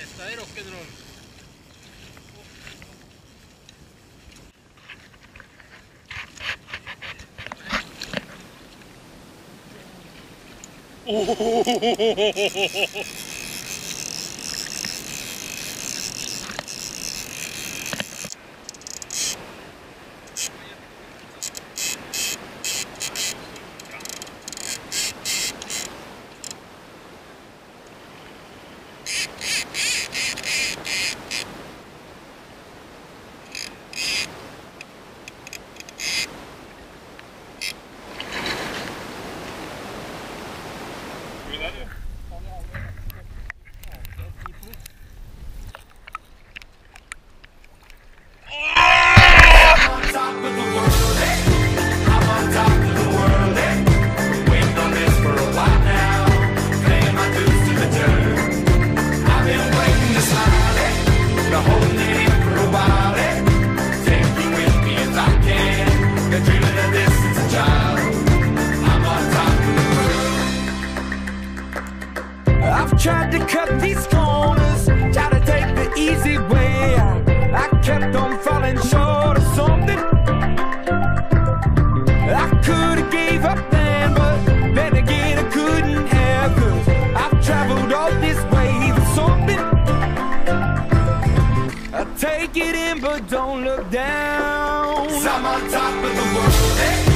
Dette er rock'n'roll. Oh, oh, oh, oh, oh, oh, oh, oh. tried to cut these corners, tried to take the easy way out. I kept on falling short of something. I could have gave up then, but then again I couldn't have. Cause I've traveled all this way for something. I take it in, but don't look down. i I'm on top of the world. Hey.